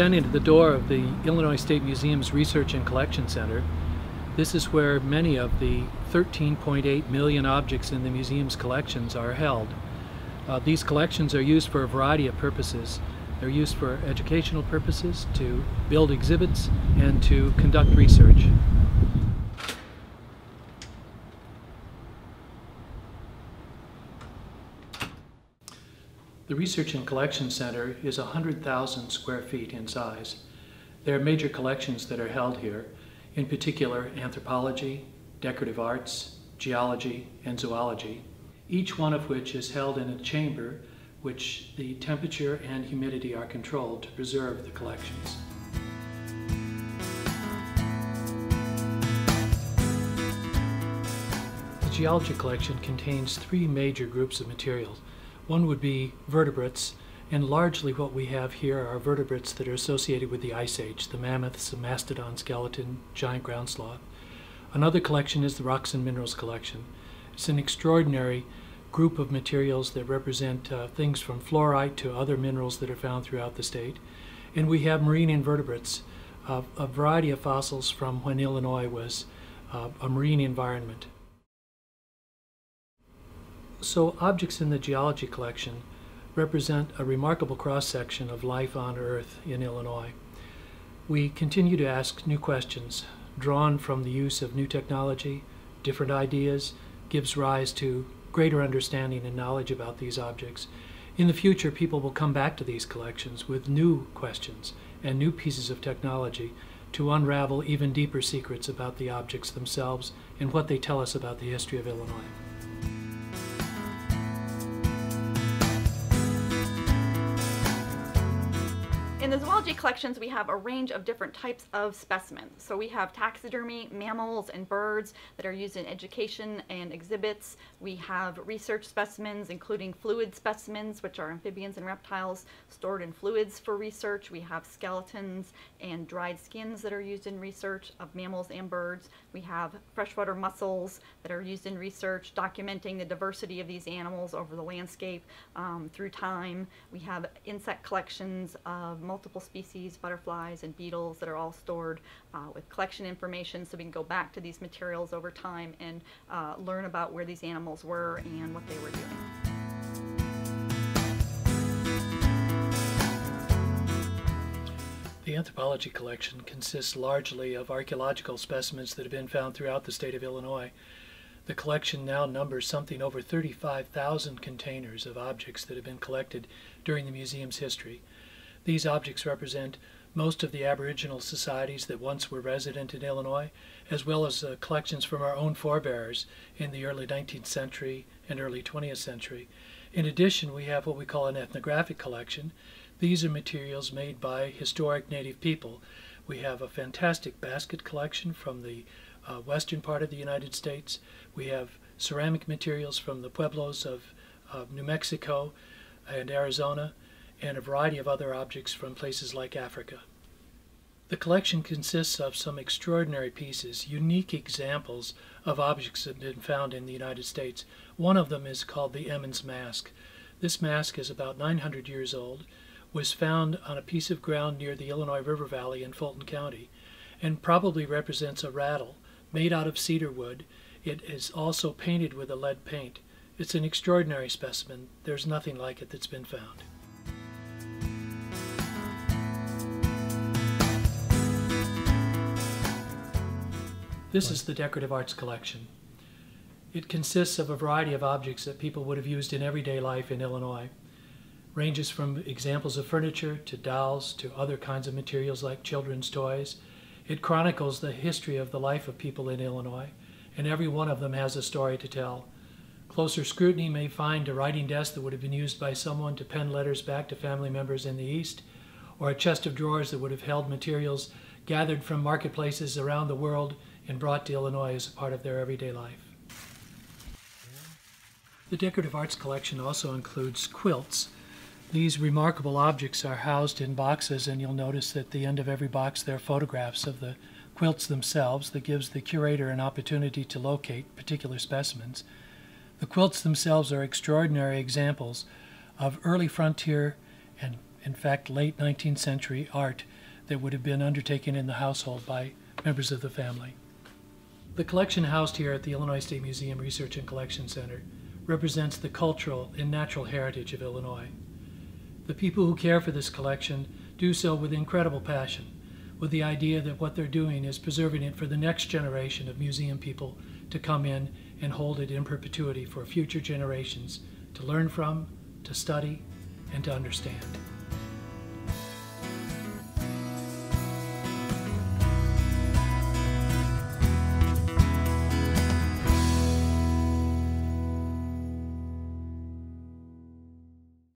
standing at the door of the Illinois State Museum's Research and Collection Center. This is where many of the 13.8 million objects in the museum's collections are held. Uh, these collections are used for a variety of purposes. They're used for educational purposes, to build exhibits, and to conduct research. The Research and Collection Center is 100,000 square feet in size. There are major collections that are held here, in particular anthropology, decorative arts, geology, and zoology, each one of which is held in a chamber which the temperature and humidity are controlled to preserve the collections. The geology collection contains three major groups of materials. One would be vertebrates, and largely what we have here are vertebrates that are associated with the Ice Age, the mammoths, the mastodon skeleton, giant ground sloth. Another collection is the rocks and minerals collection. It's an extraordinary group of materials that represent uh, things from fluorite to other minerals that are found throughout the state. And we have marine invertebrates, uh, a variety of fossils from when Illinois was uh, a marine environment. So objects in the geology collection represent a remarkable cross-section of life on Earth in Illinois. We continue to ask new questions, drawn from the use of new technology, different ideas, gives rise to greater understanding and knowledge about these objects. In the future, people will come back to these collections with new questions and new pieces of technology to unravel even deeper secrets about the objects themselves and what they tell us about the history of Illinois. In the zoology collections, we have a range of different types of specimens. So we have taxidermy, mammals, and birds that are used in education and exhibits. We have research specimens, including fluid specimens, which are amphibians and reptiles stored in fluids for research. We have skeletons and dried skins that are used in research of mammals and birds. We have freshwater mussels that are used in research, documenting the diversity of these animals over the landscape um, through time. We have insect collections of multiple species, butterflies and beetles that are all stored uh, with collection information so we can go back to these materials over time and uh, learn about where these animals were and what they were doing. The anthropology collection consists largely of archaeological specimens that have been found throughout the state of Illinois. The collection now numbers something over 35,000 containers of objects that have been collected during the museum's history. These objects represent most of the Aboriginal societies that once were resident in Illinois, as well as uh, collections from our own forebears in the early 19th century and early 20th century. In addition, we have what we call an ethnographic collection. These are materials made by historic native people. We have a fantastic basket collection from the uh, western part of the United States. We have ceramic materials from the pueblos of, of New Mexico and Arizona and a variety of other objects from places like Africa. The collection consists of some extraordinary pieces, unique examples of objects that have been found in the United States. One of them is called the Emmons mask. This mask is about 900 years old, was found on a piece of ground near the Illinois River Valley in Fulton County, and probably represents a rattle made out of cedar wood. It is also painted with a lead paint. It's an extraordinary specimen. There's nothing like it that's been found. This is the decorative arts collection. It consists of a variety of objects that people would have used in everyday life in Illinois. Ranges from examples of furniture to dolls to other kinds of materials like children's toys. It chronicles the history of the life of people in Illinois, and every one of them has a story to tell. Closer scrutiny may find a writing desk that would have been used by someone to pen letters back to family members in the East, or a chest of drawers that would have held materials gathered from marketplaces around the world and brought to Illinois as a part of their everyday life. The decorative arts collection also includes quilts. These remarkable objects are housed in boxes, and you'll notice that at the end of every box there are photographs of the quilts themselves that gives the curator an opportunity to locate particular specimens. The quilts themselves are extraordinary examples of early frontier and in fact, late 19th century art that would have been undertaken in the household by members of the family. The collection housed here at the Illinois State Museum Research and Collection Center represents the cultural and natural heritage of Illinois. The people who care for this collection do so with incredible passion, with the idea that what they're doing is preserving it for the next generation of museum people to come in and hold it in perpetuity for future generations to learn from, to study, and to understand.